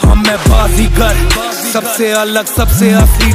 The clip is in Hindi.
हाँ मैं बाजीगर सबसे अलग सबसे असली